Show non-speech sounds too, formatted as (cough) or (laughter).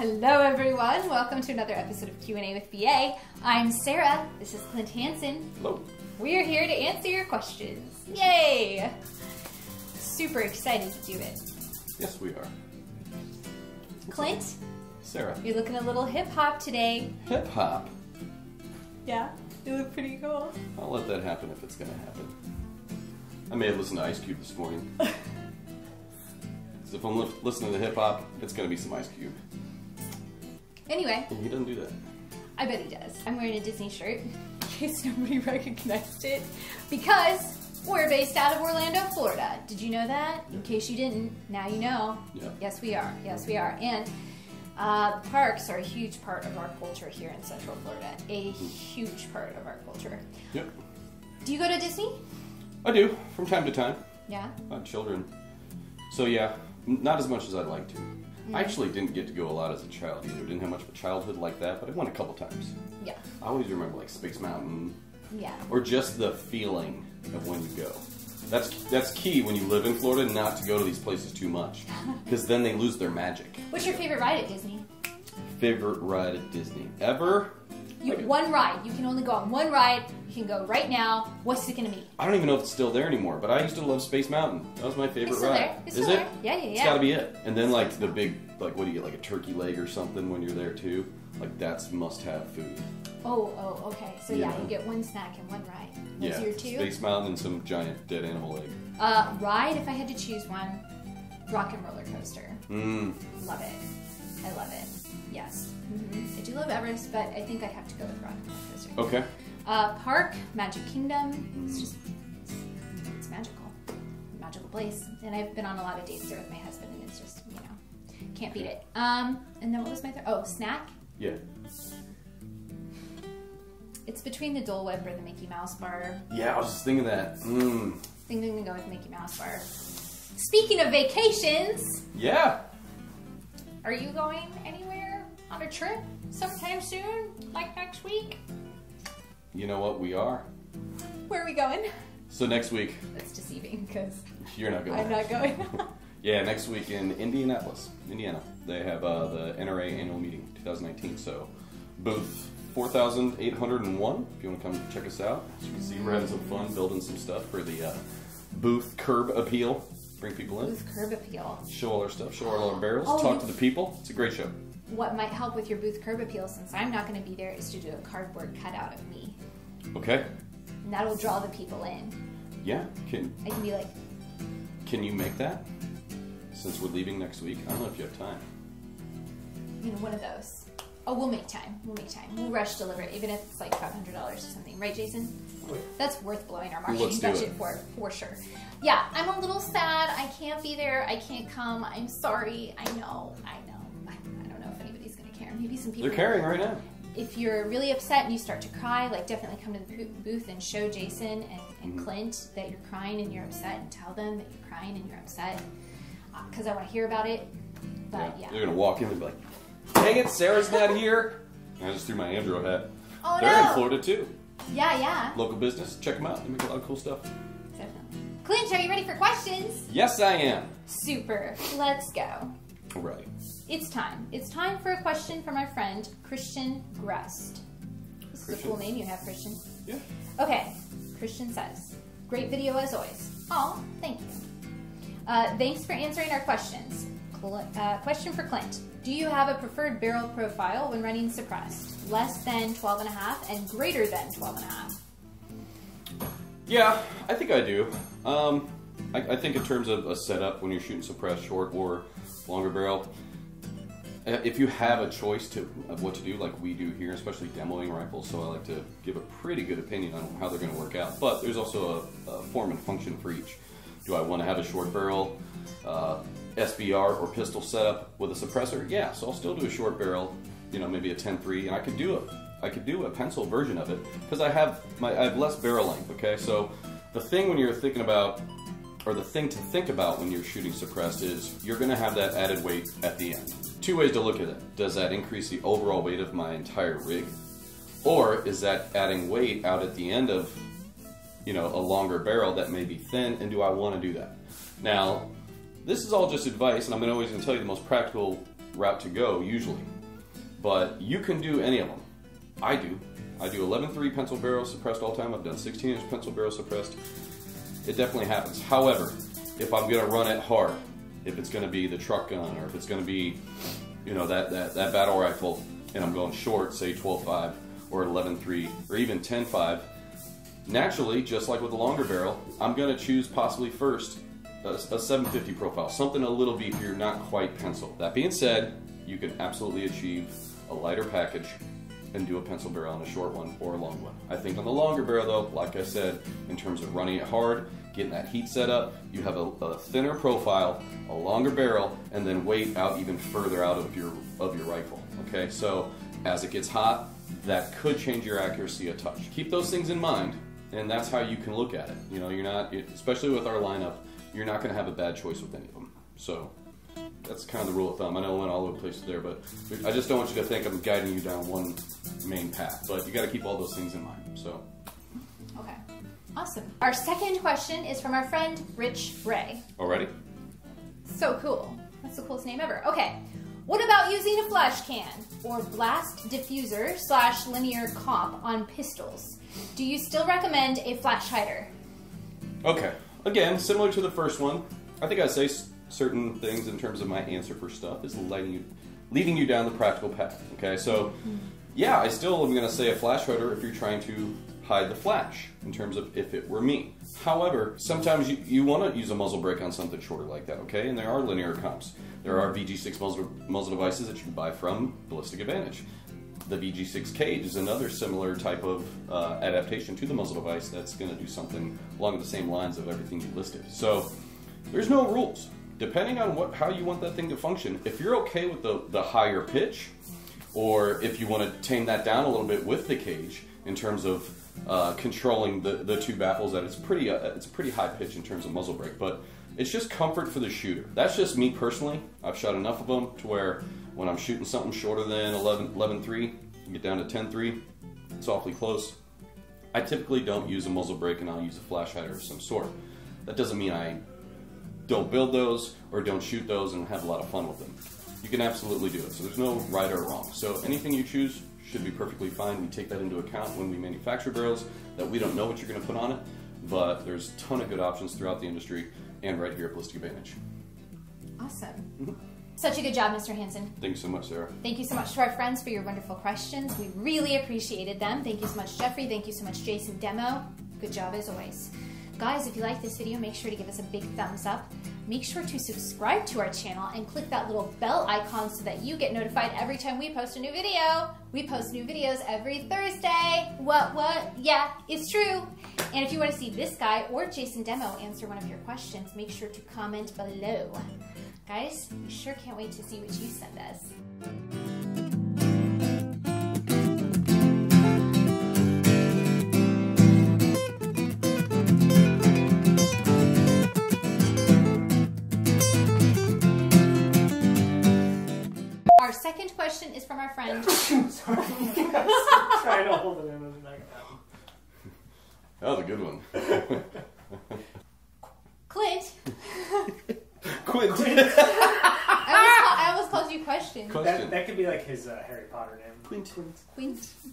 Hello, everyone. Welcome to another episode of Q&A with BA. I'm Sarah. This is Clint Hanson. Hello. We're here to answer your questions. Yay! Super excited to do it. Yes, we are. Clint, Sarah. you're looking a little hip hop today. Hip hop. Yeah, you look pretty cool. I'll let that happen if it's gonna happen. I may have listened to Ice Cube this morning. (laughs) 'Cause if I'm li- listening to hip hop, it's gonna be some Ice Cube. Anyway, he doesn't do that. I bet he does. I'm wearing a Disney shirt (laughs) in case nobody (laughs) recognized it because we're based out of Orlando, Florida. Did you know that? In case you didn't, now you know. Yeah. Yes, we are. Yes, we are. And uh, parks are a huge part of our culture here in Central Florida. A huge part of our culture. Yep. Do you go to Disney? I do, from time to time. Yeah. Have children. So yeah, not as much as I'd like to. I actually didn't get to go a lot as a child either. Didn't have much of a childhood like that, but I went a couple times. Yeah. I always remember like Space Mountain, Yeah. or just the feeling of when you go. That's that's key when you live in Florida, not to go to these places too much, (laughs) because then they lose their magic. What's your favorite ride at Disney? Favorite ride at Disney ever? You one ride. You can only go on one ride. You can go right now. What's it gonna be? I don't even know if it's still there anymore, but I used to love Space Mountain. That was my favorite It's still ride. there. It's Is still it? there. Yeah, yeah, It's yeah. got to be it. And then like the big, like what do you get, like a turkey leg or something when you're there too? Like that's must-have food. Oh, oh, okay. So yeah, Yeah. you get one snack and one ride. What's yeah, your two? Space Mountain and some giant dead animal egg. Uh, ride, if I had to choose one, rock and roller coaster. Mmm. Love it. I love it. Yes. hmm I do love Everest, but I think I'd have to go with rock and roller coaster. Okay. Uh, park, Magic Kingdom. It's just, it's, magical. Magical place. And I've been on a lot of dates there with my husband, and it's just, you know, can't beat it. Um, and then what was my third? Oh, snack. Yeah. It's between the Dole Whip or the Mickey Mouse bar. Yeah, I was just thinking that. Mmm. I think I'm gonna go with Mickey Mouse bar. Speaking of vacations, Yeah. are you going anywhere on a trip sometime soon? Like next week? You know what? We are. Where are we going? So next week, That's deceiving because you're not going. I'm not going. (laughs) Yeah, next week in Indianapolis, Indiana, they have uh, the NRA annual meeting 2019. So, booth 4,801. If you want to come check us out, as you can see, we're having some fun building some stuff for the uh, booth curb appeal. Bring people in, Booth curb appeal. show all our stuff, show all our barrels, Oh, talk to the people. It's a great show. What might help with your booth curb appeal, since I'm not going to be there, is to do a cardboard cutout of me, Okay. and that'll draw the people in. Yeah. Can I can be like, can you make that? Since we're leaving next week, I don't know if you have time. you know, one of those. Oh, we'll make time. We'll make time. We'll rush deliver it, even if it's like five hundred dollars or something, right, Jason? That's worth blowing our marketing Let's budget for, for sure. Yeah, I'm a little sad. I can't be there. I can't come. I'm sorry. I know. I know. Some people. They're carrying right now. If you're really upset and you start to cry, like definitely come to the booth and show Jason and, and Mm-hmm. Clint that you're crying and you're upset, and tell them that you're crying and you're upset, because I want to hear about it. But yeah. They're gonna walk in and be like, "Dang it, Sarah's not here." And I just threw my Andrew hat. Oh They're no. in Florida too. Yeah, yeah. Local business. Check them out. They make a lot of cool stuff. Definitely. Clint, are you ready for questions? Yes, I am. Super. Let's go. All right. It's time. It's time for a question from our friend Christian Grust. This is a cool name you have, Christian. Yeah. Okay. Christian says, "Great video as always." Oh, thank you. Uh, thanks for answering our questions. Cl- uh, question for Clint: Do you have a preferred barrel profile when running suppressed? Less than 12 and a half and greater than 12 and a half. Yeah, I think I do. Um, I, I think in terms of a setup when you're shooting suppressed short or longer barrel, if you have a choice to of what to do, like we do here, especially demoing rifles, so I like to give a pretty good opinion on how they're going to work out. But there's also a, a form and function for each. Do I want to have a short barrel, uh, SBR or pistol setup with a suppressor? Yeah, so I'll still do a short barrel, you know, maybe a 10-3, and I could do a I could do a pencil version of it because I have my I have less barrel length. Okay, so the thing when you're thinking about or the thing to think about when you're shooting suppressed is you're going to have that added weight at the end. Two ways to look at it. Does that increase the overall weight of my entire rig? Or is that adding weight out at the end of, you know, a longer barrel that may be thin, and do I want to do that? Now, this is all just advice, and I'm always going to tell you the most practical route to go usually. But you can do any of them. I do. I do 11.3 pencil barrel suppressed all time. I've done 16 inch pencil barrel suppressed. It definitely happens. However, if I'm going to run it hard, if it's going to be the truck gun or if it's going to be, you know, that, that, that battle rifle and I'm going short, say 12.5 or 11.3 or even 10.5, naturally, just like with the longer barrel, I'm going to choose possibly first a, a 750 profile, something a little beefier, not quite pencil. That being said, you can absolutely achieve a lighter package and do a pencil barrel on a short one or a long one. I think on the longer barrel though, like I said, in terms of running it hard, getting that heat set up, you have a, a thinner profile, a longer barrel, and then weight out even further out of your of your rifle. Okay, so as it gets hot, that could change your accuracy a touch. Keep those things in mind, and that's how you can look at it. You know, you're not, especially with our lineup, you're not going to have a bad choice with any of them. So that's kind of the rule of thumb. I know I went all over the place there, but I just don't want you to think I'm guiding you down one main path. But you got to keep all those things in mind. So. Okay. Awesome. Our second question is from our friend Rich Ray. Already? So cool. That's the coolest name ever. Okay. What about using a flash can or blast diffuser slash linear comp on pistols? Do you still recommend a flash hider? Okay. Again, similar to the first one, I think I'd say certain things in terms of my answer for stuff is lighting you, leading you down the practical path. Okay, so hmm. yeah, I still am going to say a flash hider if you're trying to hide the flash in terms of if it were me. However, sometimes you, you want to use a muzzle brake on something shorter like that, okay? And there are linear comps. There are VG6 muzzle, muzzle devices that you can buy from Ballistic Advantage. The VG6 cage is another similar type of uh, adaptation to the muzzle device that's going to do something along the same lines of everything you listed. So there's no rules. Depending on what how you want that thing to function, if you're okay with the, the higher pitch, or if you want to tame that down a little bit with the cage in terms of uh, controlling the, the two baffles, that it's pretty uh, it's pretty high pitch in terms of muzzle brake, but it's just comfort for the shooter. That's just me personally. I've shot enough of them to where when I'm shooting something shorter than 11, 11.3, get down to 10.3, it's awfully close. I typically don't use a muzzle brake and I'll use a flash hider of some sort. That doesn't mean I don't build those or don't shoot those and have a lot of fun with them. You can absolutely do it. So there's no right or wrong. So anything you choose should be perfectly fine. We take that into account when we manufacture barrels that we don't know what you're going to put on it, but there's a ton of good options throughout the industry and right here at Ballistic Advantage. Awesome. Mm-hmm. Such a good job, Mr. Hanson. Thanks so much, Sarah. Thank you so much to our friends for your wonderful questions. We really appreciated them. Thank you so much, Jeffrey. Thank you so much, Jason Demo. Good job as always. Guys, if you like this video, make sure to give us a big thumbs up. Make sure to subscribe to our channel and click that little bell icon so that you get notified every time we post a new video. We post new videos every Thursday. What, what? Yeah, it's true. And if you want to see this guy or Jason Demo answer one of your questions, make sure to comment below. Guys, we sure can't wait to see what you send us. Second question is from our friend. (laughs) Sorry. Trying to hold it in as back That was a good one. (laughs) Clint. Quint. (laughs) I almost, call, I almost called you question. Question. That, that could be like his uh, Harry Potter name. Quint. Quint.